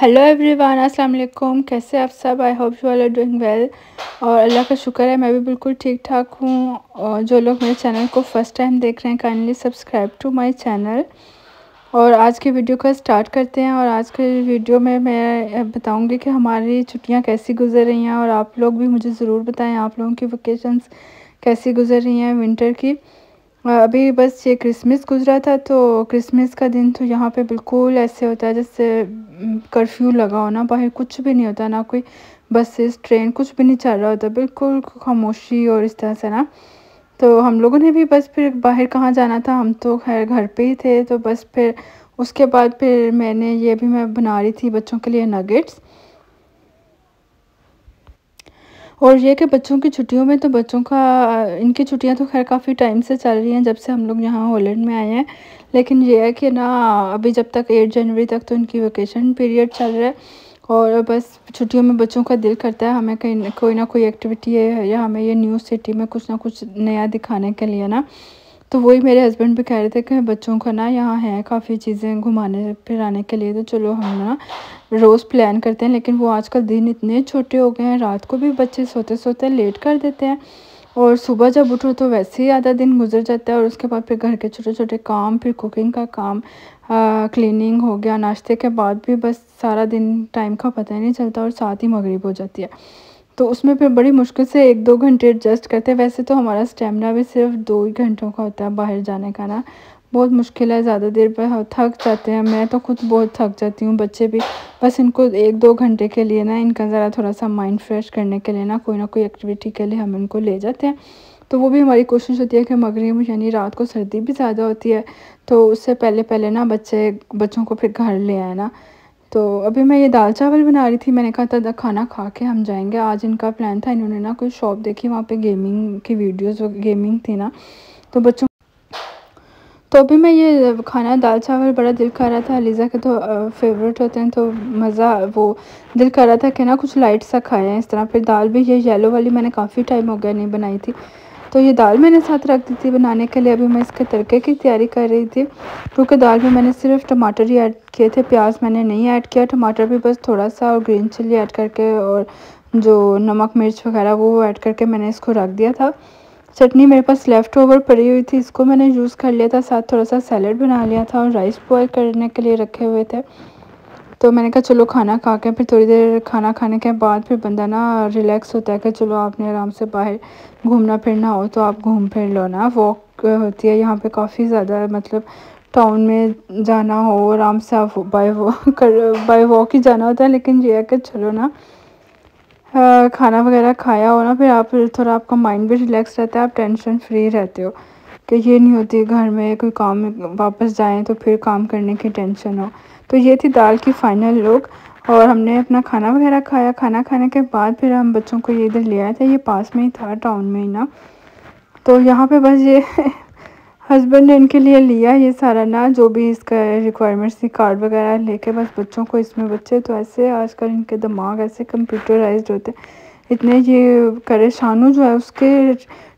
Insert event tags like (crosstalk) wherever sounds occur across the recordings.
Hello everyone अस्सलाम वालेकुम। कैसे आप सब? I hope you are doing well और अल्लाह का शुक्र है, मैं भी बिल्कुल ठीक ठाक हूँ। और जो लोग मेरे चैनल को फ़र्स्ट टाइम देख रहे हैं kindly subscribe to my channel और आज की वीडियो का स्टार्ट करते हैं। और आज के वीडियो में मैं बताऊँगी कि हमारी छुट्टियाँ कैसी गुजर रही हैं। और आप लोग भी मुझे ज़रूर बताएँ, आप लोगों की वकेशंस कैसी गुजर रही हैं विंटर की। अभी बस ये क्रिसमस गुजरा था तो क्रिसमस का दिन तो यहाँ पे बिल्कुल ऐसे होता है, जैसे कर्फ्यू लगा हो ना, बाहर कुछ भी नहीं होता, ना कोई बसेस ट्रेन कुछ भी नहीं चल रहा होता, बिल्कुल खामोशी और इस तरह से ना। तो हम लोगों ने भी बस फिर बाहर कहाँ जाना था, हम तो खैर घर पे ही थे तो बस फिर उसके बाद फिर मैंने ये भी मैं बना रही थी बच्चों के लिए नगेट्स और ये कि बच्चों की छुट्टियों में तो बच्चों का, इनकी छुट्टियाँ तो खैर काफ़ी टाइम से चल रही हैं जब से हम लोग यहाँ हॉलैंड में आए हैं। लेकिन ये है कि ना, अभी जब तक एट जनवरी तक तो इनकी वेकेशन पीरियड चल रहा है और बस छुट्टियों में बच्चों का दिल करता है हमें कहीं कोई ना कोई एक्टिविटी है या हमें ये न्यू सिटी में कुछ ना कुछ नया दिखाने के लिए ना। तो वही मेरे हस्बैंड भी कह रहे थे कि बच्चों को ना यहाँ है काफ़ी चीज़ें घुमाने, फिराने के लिए तो चलो हम ना रोज़ प्लान करते हैं। लेकिन वो आजकल दिन इतने छोटे हो गए हैं, रात को भी बच्चे सोते सोते लेट कर देते हैं और सुबह जब उठो तो वैसे ही आधा दिन गुजर जाता है और उसके बाद फिर घर के छोटे छोटे काम, फिर कुकिंग का काम क्लीनिंग हो गया, नाश्ते के बाद भी बस सारा दिन टाइम का पता ही नहीं चलता और साथ ही मगरिब हो जाती है। तो उसमें फिर बड़ी मुश्किल से एक दो घंटे एडजस्ट करते हैं। वैसे तो हमारा स्टेमिना भी सिर्फ़ दो ही घंटों का होता है बाहर जाने का ना। बहुत मुश्किल है, ज़्यादा देर पर थक जाते हैं। मैं तो खुद बहुत थक जाती हूँ, बच्चे भी। बस इनको एक दो घंटे के लिए ना, इनका ज़रा थोड़ा सा माइंड फ्रेश करने के लिए ना, कोई ना कोई एक्टिविटी के लिए हम इनको ले जाते हैं। तो वो भी हमारी कोशिश होती है कि मगरब, यानी रात को सर्दी भी ज़्यादा होती है तो उससे पहले पहले ना बच्चे, बच्चों को फिर घर ले आए ना। तो अभी मैं ये दाल चावल बना रही थी, मैंने कहा था खाना खा के हम जाएँगे। आज इनका प्लान था, इन्होंने ना कोई शॉप देखी, वहाँ पे गेमिंग की वीडियोस गेमिंग थी ना। तो बच्चों तो अभी मैं ये खाना, दाल चावल बड़ा दिल कर रहा था, अलीज़ा के तो फेवरेट होते हैं तो मज़ा, वो दिल कर रहा था कि ना कुछ लाइट सा खाएँ। इस तरह फिर दाल भी ये येलो वाली मैंने काफ़ी टाइम हो गया नहीं बनाई थी। तो ये दाल मैंने साथ रख दी थी बनाने के लिए। अभी मैं इसके तड़के की तैयारी कर रही थी, क्योंकि दाल में मैंने सिर्फ़ टमाटर ही ऐड किए थे, प्याज मैंने नहीं ऐड किया। टमाटर भी बस थोड़ा सा और ग्रीन चिल्ली ऐड करके और जो नमक, मिर्च वगैरह, वो ऐड करके मैंने इसको रख दिया था। चटनी मेरे पास लेफ़्ट ओवर पड़ी हुई थी, इसको मैंने यूज़ कर लिया था, साथ थोड़ा सा सैलड बना लिया था और राइस बॉयल करने के लिए रखे हुए थे। तो मैंने कहा, चलो खाना खा के, फिर थोड़ी देर खाना खाने के बाद फिर बंदा ना रिलैक्स होता है कि चलो आपने आराम से बाहर घूमना फिरना हो तो आप घूम फिर लो ना। वॉक होती है यहाँ पे काफ़ी ज़्यादा मतलब टाउन में जाना हो, आराम से आप बाय वॉक (laughs) कर बाय वॉक ही जाना होता है, लेकिन ये है कि चलो ना खाना वगैरह खाया हो ना, फिर आप थोड़ा आपका माइंड भी रिलैक्स रहता है, आप टेंशन फ्री रहते हो कि ये नहीं होती घर में कोई काम, वापस जाएँ तो फिर काम करने की टेंशन हो। तो ये थी दाल की फाइनल लुक और हमने अपना खाना वगैरह खाया। खाना खाने के बाद फिर हम बच्चों को ये इधर ले आए थे। ये पास में ही था टाउन में ही ना। तो यहाँ पे बस ये (laughs) हस्बैंड ने इनके लिए लिया ये सारा ना, जो भी इसका रिक्वायरमेंट्स थी कार्ड वगैरह लेके बस बच्चों को इसमें बच्चे तो ऐसे आजकल इनके दिमाग ऐसे कंप्यूटराइज होते इतने ये करे, शानू जो है उसके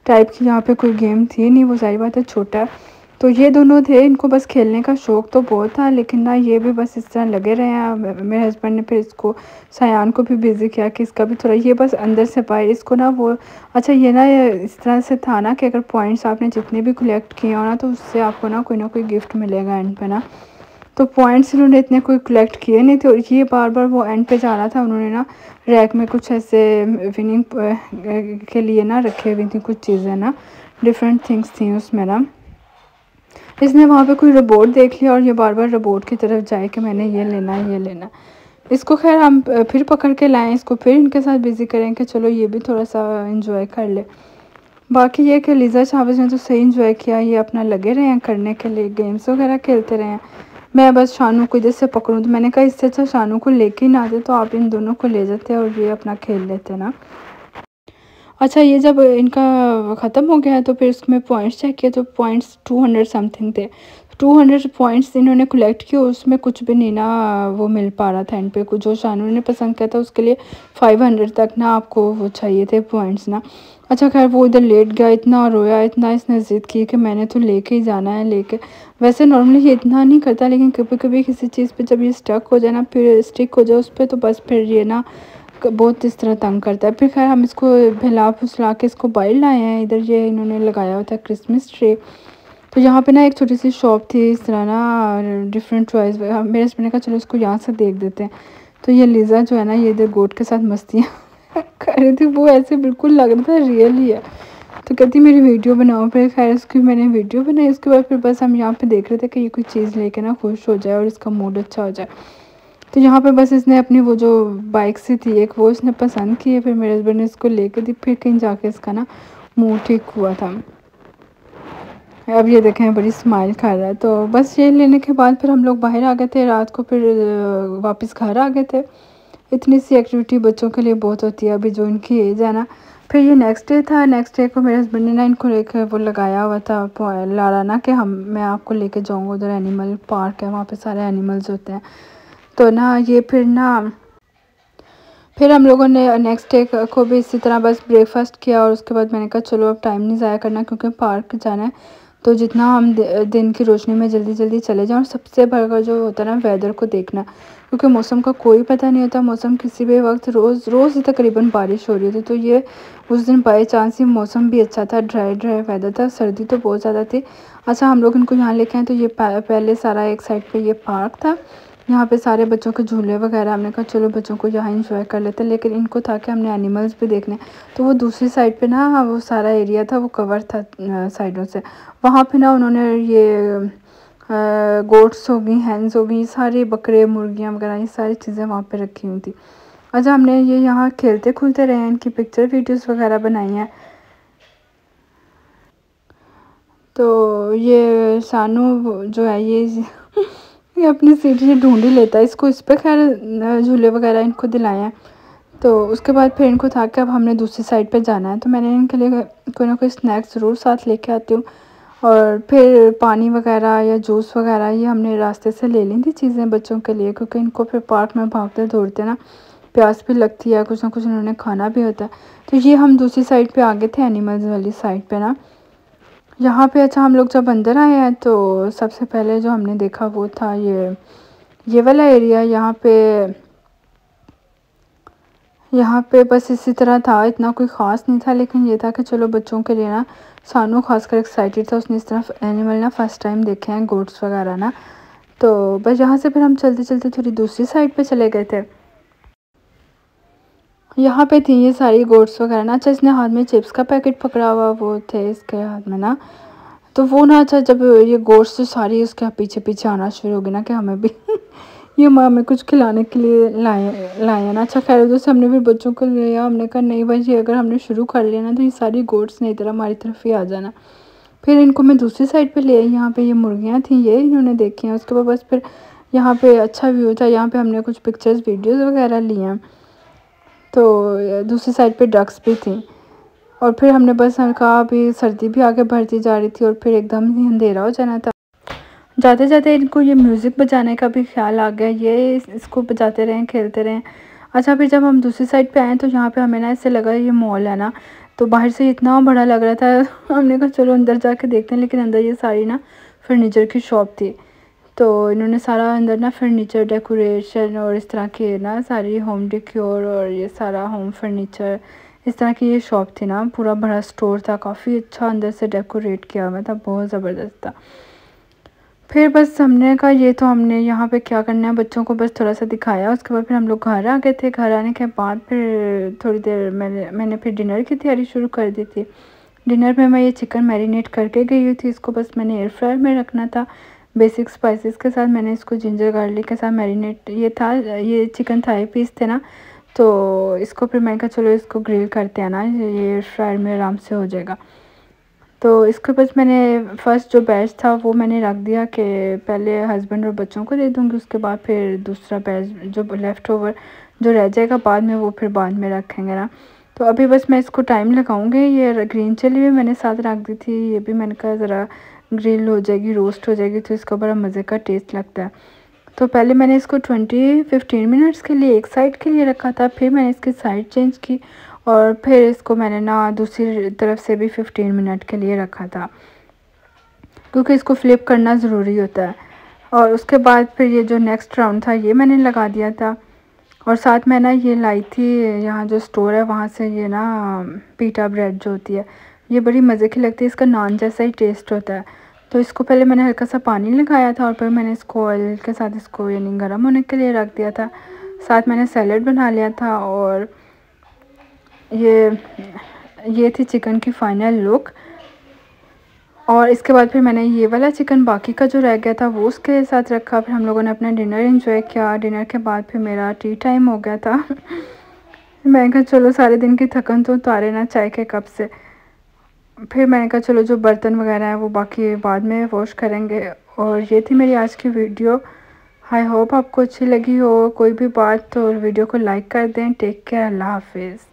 टाइप की यहाँ पे कोई गेम थी नहीं, वो सारी बात है छोटा तो ये दोनों थे, इनको बस खेलने का शौक़ तो बहुत था, लेकिन ना ये भी बस इस तरह लगे रहे हैं। मेरे हस्बैंड ने फिर इसको, सयान को भी बिज़ी किया कि इसका भी थोड़ा, ये बस अंदर से पाए। इसको ना वो अच्छा ये ना इस तरह से था ना कि अगर पॉइंट्स आपने जितने भी कलेक्ट किए हो ना तो उससे आपको ना कोई ना कोई गिफ्ट मिलेगा एंड पे ना। तो पॉइंट्स इन्होंने इतने कोई कलेक्ट किए नहीं थे, और ये बार बार वो एंड पे जा रहा था। उन्होंने ना रैक में कुछ ऐसे विनिंग के लिए ना रखे हुई थी, कुछ चीज़ें ना। डिफरेंट थिंग्स थी उसमें ना इसने वहाँ पे कोई रोबोट देख लिया और ये बार बार रोबोट की तरफ़ जाए कि मैंने ये लेना है ये लेना। इसको खैर हम फिर पकड़ के लाएँ, इसको फिर इनके साथ बिज़ी करें कि चलो ये भी थोड़ा सा इंजॉय कर ले। बाकी ये कि लीज़ा चावज ने तो सही इंजॉय किया, ये अपना लगे रहे हैं करने के लिए गेम्स वगैरह खेलते रहे हैं। मैं बस शानू को इधर से पकड़ूँ तो मैंने कहा इससे अच्छा शानू को लेके ही ना आते तो आप इन दोनों को ले जाते और ये अपना खेल लेते ना। अच्छा ये जब इनका ख़त्म हो गया तो फिर उसमें पॉइंट्स चेक किए तो पॉइंट्स टू हंड्रेड समथिंग थे। टू हंड्रेड पॉइंट्स इन्होंने कलेक्ट किए, उसमें कुछ भी नहीं ना वो मिल पा रहा था एंड पे। कुछ जो शानू ने पसंद किया था, उसके लिए फाइव हंड्रेड तक ना आपको वो चाहिए थे पॉइंट्स ना। अच्छा खैर, वो इधर लेट गया, इतना रोया, इतना इसने ज़िद की कि मैंने तो लेके ही जाना है, लेके। वैसे नॉर्मली ये इतना नहीं करता, लेकिन कभी कभी किसी चीज़ पे जब ये स्टक हो जाए ना, फिर स्टिक हो जाए उस पर तो बस फिर ये ना बहुत इस तरह तंग करता है। फिर खैर हम इसको फैला फुसला के इसको बाहर लाए हैं। इधर ये इन्होंने लगाया हुआ था क्रिसमस ट्री तो यहाँ पे ना एक छोटी सी शॉप थी, इस तरह ना डिफरेंट चॉइस मेरे हस्बैंड ने कहा, चलो इसको यहाँ से देख देते हैं। तो ये लीज़ा जो है ना, ये इधर गोट के साथ मस्तियाँ (laughs) कर रही थी। वो ऐसे बिल्कुल लग रहा था रियल ही है। तो कहती, मेरी वीडियो बनाओ। फिर खैर उसकी मैंने वीडियो बनाई। उसके बाद फिर बस हम यहाँ पे देख रहे थे कि ये कोई चीज़ लेके ना खुश हो जाए और इसका मूड अच्छा हो जाए। तो यहाँ पे बस इसने अपनी वो जो बाइक से थी एक, वो इसने पसंद की है, फिर मेरे हस्बैंड ने इसको लेके दी, फिर कहीं जाके इसका ना मुँह ठीक हुआ था। अब ये देखें, बड़ी स्माइल खा रहा है। तो बस ये लेने के बाद फिर हम लोग बाहर आ गए थे, रात को फिर वापस घर आ गए थे। इतनी सी एक्टिविटी बच्चों के लिए बहुत होती है, अभी जो इनकी एज है ना। फिर ये नेक्स्ट डे था नेक्स्ट डे को मेरे हस्बैंड ने ना इनको लेकर वो लगाया हुआ था लारा ना कि हम, मैं आपको लेके जाऊँगा, उधर एनिमल पार्क है, वहाँ पे सारे एनिमल्स होते हैं। तो ना ये फिर ना, फिर हम लोगों ने नेक्स्ट डे को भी इसी तरह बस ब्रेकफास्ट किया और उसके बाद मैंने कहा, चलो अब टाइम नहीं ज़ाया करना क्योंकि पार्क जाना है। तो जितना हम दिन की रोशनी में जल्दी जल्दी चले जाएँ और सबसे बड़ा जो होता है ना वेदर को देखना, क्योंकि मौसम का कोई पता नहीं होता, मौसम किसी भी वक्त रोज़ रोज़ ही तकरीबन बारिश हो रही थी तो ये उस दिन बाई चांस ही मौसम भी अच्छा था ड्राई ड्राई वेदर था, सर्दी तो बहुत ज़्यादा थी। अच्छा हम लोग इनको यहाँ लेके आए तो ये पहले सारा एक साइड पर ये पार्क था। यहाँ पे सारे बच्चों के झूले वगैरह हमने कहा, चलो बच्चों को यहाँ इंजॉय कर लेते हैं। लेकिन इनको था कि हमने एनिमल्स भी देखने तो वो दूसरी साइड पे ना, वो सारा एरिया था, वो कवर था साइडों से। वहाँ पे ना उन्होंने ये गोट्स हो गई हैंस हो गई, सारे बकरे, मुर्गियाँ वगैरह, ये सारी चीज़ें वहाँ पर रखी हुई थी। अच्छा हमने ये यहाँ खेलते खुलते रहे इनकी पिक्चर वीडियोस वगैरह बनाई हैं। तो ये सानू जो है, ये ये अपनी सीढ़ी ढूंढ ही लेता है। इसको इस पर खैर झूले वगैरह इनको दिलाए हैं। तो उसके बाद फिर इनको था कि अब हमने दूसरी साइड पे जाना है। तो मैंने इनके लिए कोई ना कोई स्नैक्स ज़रूर साथ लेके आती हूँ। और फिर पानी वगैरह या जूस वगैरह ये हमने रास्ते से ले ली थी चीज़ें बच्चों के लिए। क्योंकि इनको फिर पार्क में भागते दौड़ते ना प्यास भी लगती है, कुछ ना कुछ इन्होंने खाना भी होता है। तो ये हम दूसरी साइड पे गए थे, एनिमल्स वाली साइड पे ना। यहाँ पे अच्छा हम लोग जब अंदर आए हैं तो सबसे पहले जो हमने देखा वो था ये ये वाला एरिया यहाँ पे यहाँ पे बस इसी तरह था, इतना कोई ख़ास नहीं था, लेकिन ये था कि चलो बच्चों के लिए ना, सानू खासकर एक्साइटेड था, उसने इस तरह एनिमल ना फ़र्स्ट टाइम देखे हैं गोड्स वगैरह ना। तो बस यहाँ से फिर हम चलते चलते थोड़ी दूसरी साइड पे चले गए थे। यहाँ पे थी ये सारी गोड्स वगैरह ना। अच्छा इसने हाथ में चिप्स का पैकेट पकड़ा हुआ, वो थे इसके हाथ में ना। तो वो ना अच्छा जब ये गोड्स तो सारी उसके पीछे पीछे आना शुरू हो गई ना कि हमें भी (laughs) ये माँ में कुछ खिलाने के लिए लाए लाए ना। अच्छा खैर जैसे हमने भी बच्चों को लिया हमने कहा, नहीं भाई ये अगर हमने शुरू कर लिया ना तो ये सारी गोड्स नहीं तरह हमारी तरफ़ ही आ जाना। फिर इनको मैं दूसरी साइड पे ले आई, यहाँ पे ये मुर्गियाँ थी, ये इन्होंने देखी हैं। उसके बाद बस फिर यहाँ पे अच्छा व्यू था, यहाँ पे हमने कुछ पिक्चर्स वीडियोस वगैरह लिए हैं। तो दूसरी साइड पे ड्रग्स भी थी। और फिर हमने बस कहा, अभी सर्दी भी आगे बढ़ती जा रही थी और फिर एकदम ही अंधेरा हो जाना था। जाते जाते इनको ये म्यूज़िक बजाने का भी ख्याल आ गया। ये इसको बजाते रहें, खेलते रहें। अच्छा फिर जब हम दूसरी साइड पे आए तो यहाँ पे हमें ना इससे लगा, ये मॉल है ना? तो बाहर से इतना बड़ा लग रहा था। (laughs) हमने कहा, चलो अंदर जाके देखते हैं। लेकिन अंदर ये सारी ना फर्नीचर की शॉप थी। तो इन्होंने सारा अंदर ना फर्नीचर डेकोरेशन और इस तरह के ना सारी होम डिक्योर और ये सारा होम फर्नीचर इस तरह की ये शॉप थी ना, पूरा बड़ा स्टोर था, काफ़ी अच्छा अंदर से डेकोरेट किया हुआ था बहुत ज़बरदस्त था। फिर बस हमने कहा, ये तो हमने यहाँ पे क्या करना है? बच्चों को बस थोड़ा सा दिखाया, उसके बाद फिर हम लोग घर आ गए थे। घर आने के बाद फिर थोड़ी देर मैंने मैंने फिर डिनर की तैयारी शुरू कर दी थी। डिनर में मैं ये चिकन मैरिनेट करके गई हुई थी, इसको बस मैंने एयर फ्रायर में रखना था। बेसिक स्पाइसेस के साथ मैंने इसको जिंजर गार्लिक के साथ मैरिनेट, ये था, ये चिकन थाई पीस थे ना तो इसको फिर मैंने कहा, चलो इसको ग्रिल करते हैं ना, ये फ्रायर में आराम से हो जाएगा। तो इसके बाद मैंने फ़र्स्ट जो बैच था, वो मैंने रख दिया कि पहले हस्बैंड और बच्चों को दे दूँगी, उसके बाद फिर दूसरा बैच जो लेफ़्ट ओवर जो रह जाएगा, बाद में वो फिर बाद में रखेंगे ना। तो अभी बस मैं इसको टाइम लगाऊँगी, ये ग्रीन चिली भी मैंने साथ रख दी थी, ये भी मैंने कहा, ज़रा ग्रिल हो जाएगी रोस्ट हो जाएगी तो इसका बड़ा मज़े का टेस्ट लगता है। तो पहले मैंने इसको ट्वेंटी फिफ्टीन मिनट्स के लिए एक साइड के लिए रखा था, फिर मैंने इसकी साइड चेंज की और फिर इसको मैंने ना दूसरी तरफ़ से भी 15 मिनट के लिए रखा था। क्योंकि इसको फ्लिप करना ज़रूरी होता है। और उसके बाद फिर ये जो नेक्स्ट राउंड था, ये मैंने लगा दिया था। और साथ में ना ये लाई थी, यहाँ जो स्टोर है, वहाँ से ये ना पीटा ब्रेड जो होती है ये बड़ी मज़े की लगती है, इसका नान जैसा ही टेस्ट होता है। तो इसको पहले मैंने हल्का सा पानी लगाया था और फिर मैंने इसको ऑयल के साथ इसको यानी गर्म होने के लिए रख दिया था। साथ मैंने सैलड बना लिया था और ये ये थी चिकन की फ़ाइनल लुक और इसके बाद फिर मैंने ये वाला चिकन बाकी का जो रह गया था, वो उसके साथ रखा। फिर हम लोगों ने अपना डिनर एंजॉय किया। डिनर के बाद फिर मेरा टी टाइम हो गया था। (laughs) मैंने कहा, चलो सारे दिन की थकन तो उतारे ना चाय के कप से। फिर मैंने कहा, चलो जो बर्तन वगैरह है, वो बाकी बाद में वॉश करेंगे। और ये थी मेरी आज की वीडियो आई होप आपको अच्छी लगी हो। कोई भी बात तो वीडियो को लाइक कर दें। टेक केयर अल्लाह हाफिज़।